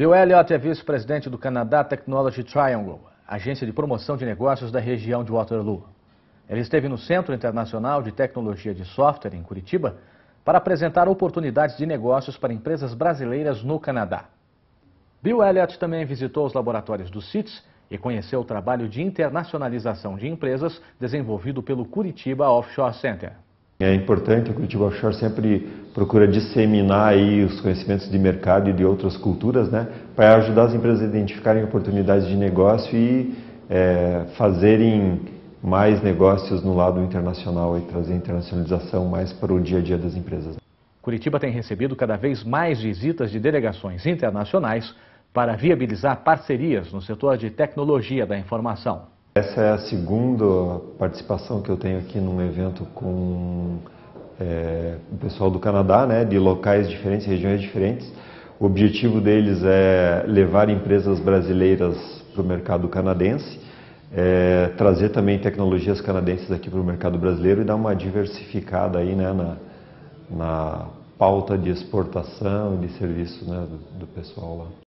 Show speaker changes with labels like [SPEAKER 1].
[SPEAKER 1] Bill Elliott é vice-presidente do Canadá Technology Triangle, agência de promoção de negócios da região de Waterloo. Ele esteve no Centro Internacional de Tecnologia de Software, em Curitiba, para apresentar oportunidades de negócios para empresas brasileiras no Canadá. Bill Elliott também visitou os laboratórios do CITES e conheceu o trabalho de internacionalização de empresas desenvolvido pelo Curitiba Offshore Center.
[SPEAKER 2] É importante, o Curitiba Offshore sempre procura disseminar aí os conhecimentos de mercado e de outras culturas, né, para ajudar as empresas a identificarem oportunidades de negócio e é, fazerem mais negócios no lado internacional e trazer internacionalização mais para o dia a dia das empresas.
[SPEAKER 1] Curitiba tem recebido cada vez mais visitas de delegações internacionais para viabilizar parcerias no setor de tecnologia da informação.
[SPEAKER 2] Essa é a segunda participação que eu tenho aqui num evento com é, o pessoal do Canadá, né, de locais diferentes, regiões diferentes. O objetivo deles é levar empresas brasileiras para o mercado canadense, é, trazer também tecnologias canadenses aqui para o mercado brasileiro e dar uma diversificada aí, né, na, na pauta de exportação e de serviços né, do, do pessoal lá.